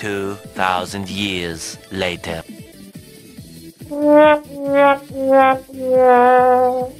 2,000 years later.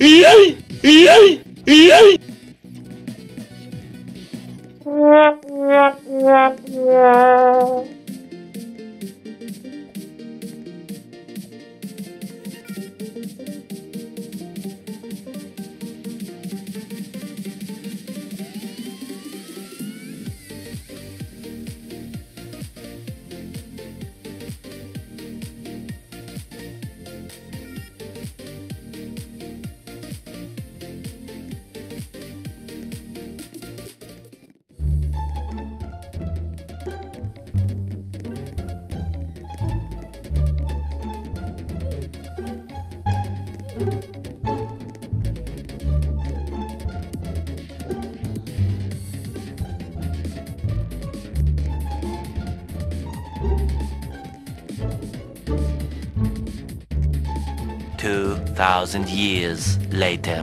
Yay! Yay! Yay! Yeah, yeah, yeah, yeah. 2,000 years later.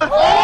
Oh!